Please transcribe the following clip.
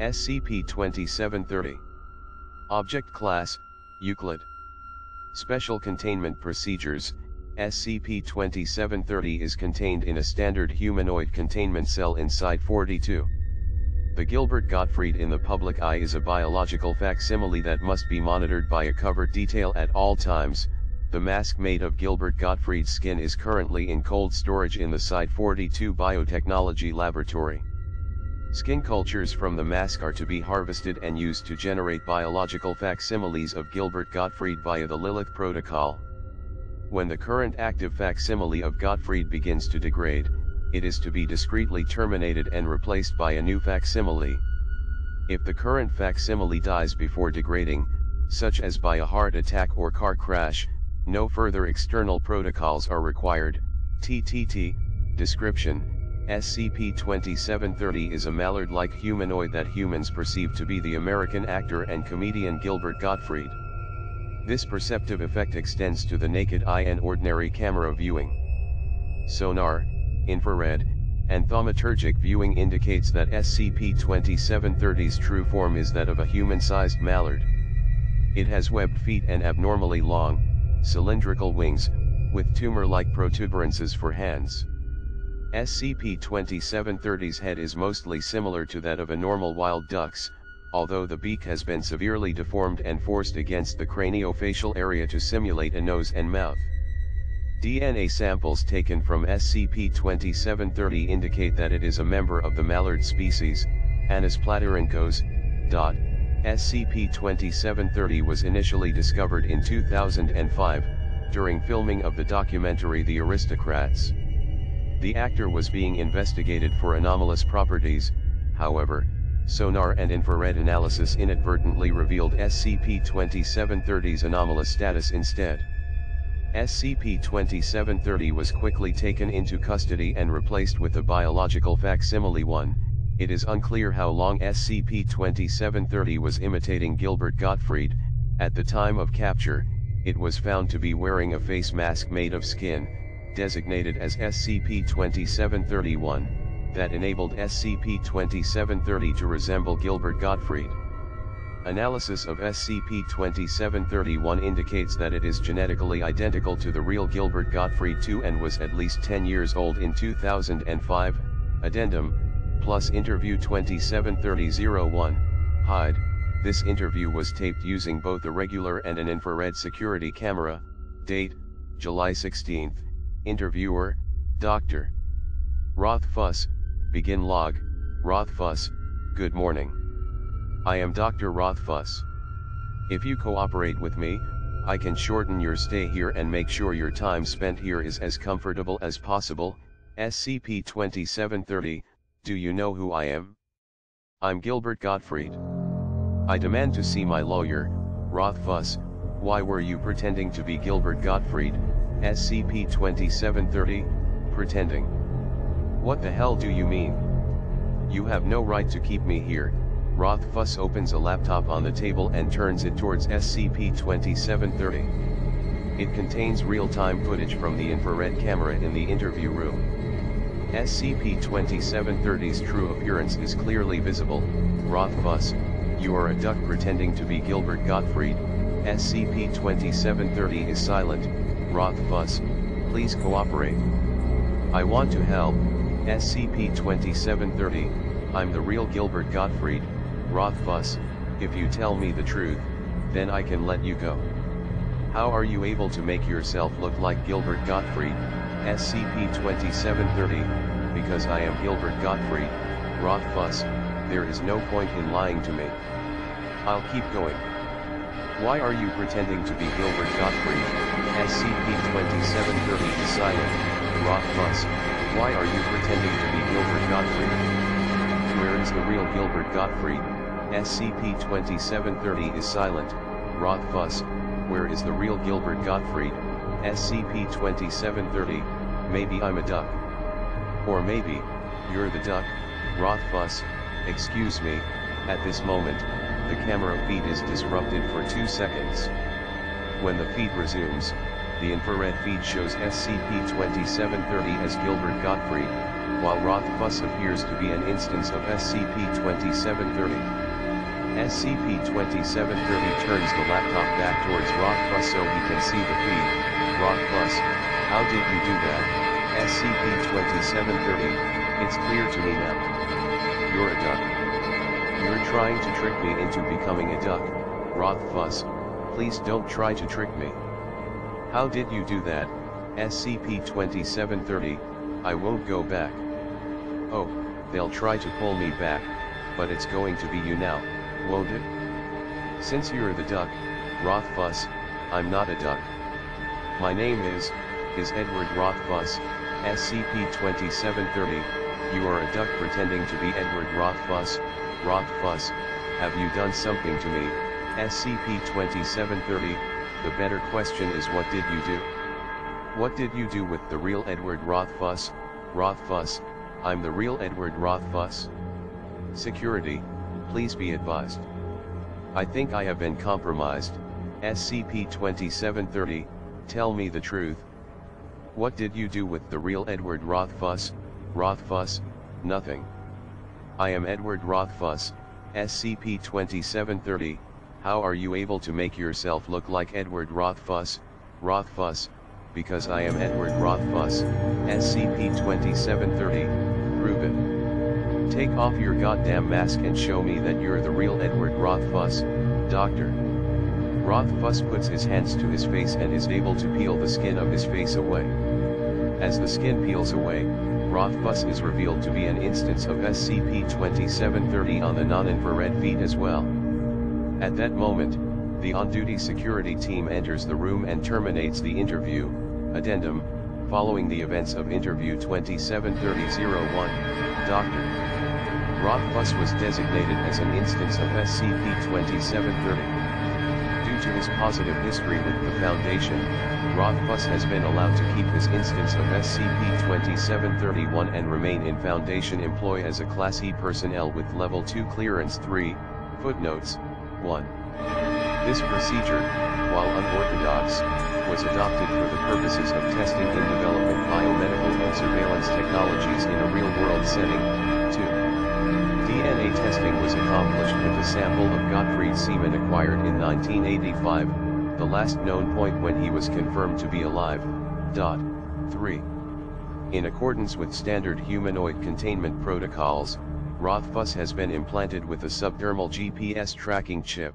SCP-2730 Object Class, Euclid Special Containment Procedures, SCP-2730 is contained in a standard humanoid containment cell in Site-42. The Gilbert Gottfried in the public eye is a biological facsimile that must be monitored by a covert detail at all times. The mask made of Gilbert Gottfried's skin is currently in cold storage in the Site-42 Biotechnology Laboratory. Skin cultures from the mask are to be harvested and used to generate biological facsimiles of Gilbert Gottfried via the Lilith protocol. When the current active facsimile of Gottfried begins to degrade, it is to be discreetly terminated and replaced by a new facsimile. If the current facsimile dies before degrading, such as by a heart attack or car crash, no further external protocols are required. TTT, description, SCP-2730 is a mallard-like humanoid that humans perceive to be the American actor and comedian Gilbert Gottfried. This perceptive effect extends to the naked eye and ordinary camera viewing. Sonar, infrared, and thaumaturgic viewing indicates that SCP-2730's true form is that of a human-sized mallard. It has webbed feet and abnormally long, cylindrical wings, with tumor-like protuberances for hands. SCP-2730's head is mostly similar to that of a normal wild duck's, although the beak has been severely deformed and forced against the craniofacial area to simulate a nose and mouth. DNA samples taken from SCP-2730 indicate that it is a member of the mallard species, Anas platyrhynchos. SCP-2730 was initially discovered in 2005, during filming of the documentary The Aristocrats. The actor was being investigated for anomalous properties, however, sonar and infrared analysis inadvertently revealed SCP-2730's anomalous status instead. SCP-2730 was quickly taken into custody and replaced with a biological facsimile one, it is unclear how long SCP-2730 was imitating Gilbert Gottfried, at the time of capture, it was found to be wearing a face mask made of skin, designated as SCP-2731, that enabled SCP-2730 to resemble Gilbert Gottfried. Analysis of SCP-2731 indicates that it is genetically identical to the real Gilbert Gottfried II and was at least 10 years old in 2005, Addendum, plus interview 2730-01, Hyde, this interview was taped using both a regular and an infrared security camera, date, July 16, interviewer, Dr. Rothfuss, begin log, Rothfuss, good morning. I am Dr. Rothfuss. If you cooperate with me, I can shorten your stay here and make sure your time spent here is as comfortable as possible. SCP-2730, do you know who I am? I'm Gilbert Gottfried. I demand to see my lawyer, Rothfuss, why were you pretending to be Gilbert Gottfried, SCP-2730, pretending? What the hell do you mean? You have no right to keep me here, Rothfuss opens a laptop on the table and turns it towards SCP-2730. It contains real-time footage from the infrared camera in the interview room. SCP-2730's true appearance is clearly visible, Rothfuss, you are a duck pretending to be Gilbert Gottfried, SCP-2730 is silent, Rothfuss, please cooperate. I want to help, SCP-2730, I'm the real Gilbert Gottfried, Rothfuss, if you tell me the truth, then I can let you go. How are you able to make yourself look like Gilbert Gottfried, SCP-2730, because I am Gilbert Gottfried, Rothfuss, there is no point in lying to me. I'll keep going. Why are you pretending to be Gilbert Gottfried, SCP-2730 is silent, Rothfuss, why are you pretending to be Gilbert Gottfried? Where is the real Gilbert Gottfried? SCP-2730 is silent, Rothfuss, where is the real Gilbert Gottfried, SCP-2730, maybe I'm a duck. Or maybe, you're the duck, Rothfuss, excuse me, at this moment, the camera feed is disrupted for 2 seconds. When the feed resumes, the infrared feed shows SCP-2730 as Gilbert Gottfried, while Rothfuss appears to be an instance of SCP-2730. SCP-2730 turns the laptop back towards Rothfuss so he can see the feed. Rothfuss, how did you do that? SCP-2730, it's clear to me now. You're a duck. Trying to trick me into becoming a duck, Rothfuss, please don't try to trick me. How did you do that, SCP-2730, I won't go back. Oh, they'll try to pull me back, but it's going to be you now, won't it? Since you're the duck, Rothfuss, I'm not a duck. My name is, is Edward Rothfuss, SCP-2730, you are a duck pretending to be Edward Rothfuss, Rothfuss, have you done something to me, SCP-2730, the better question is what did you do? What did you do with the real Edward Rothfuss, Rothfuss, I'm the real Edward Rothfuss? Security, please be advised. I think I have been compromised, SCP-2730, tell me the truth. What did you do with the real Edward Rothfuss, Rothfuss, nothing. I am Edward Rothfuss, SCP-2730, how are you able to make yourself look like Edward Rothfuss, Rothfuss, because I am Edward Rothfuss, SCP-2730, prove it. Take off your goddamn mask and show me that you're the real Edward Rothfuss, doctor. Rothfuss puts his hands to his face and is able to peel the skin of his face away. As the skin peels away, Rothfuss is revealed to be an instance of SCP-2730 on the non-infrared feed as well. At that moment, the on-duty security team enters the room and terminates the interview, addendum, following the events of interview 273001, Dr. Rothfuss was designated as an instance of SCP-2730. His positive history with the Foundation, Rothfuss has been allowed to keep his instance of SCP-2731 and remain in Foundation employ as a Class E personnel with Level 2 Clearance 3, footnotes, 1. This procedure, while unorthodox, was adopted for the purposes of testing in development biomedical and surveillance technologies in a real-world setting, 2. DNA testing was accomplished with a sample of Gottfried semen acquired in 1985, the last known point when he was confirmed to be alive. Dot. 3. In accordance with standard humanoid containment protocols, Rothfuss has been implanted with a subdermal GPS tracking chip.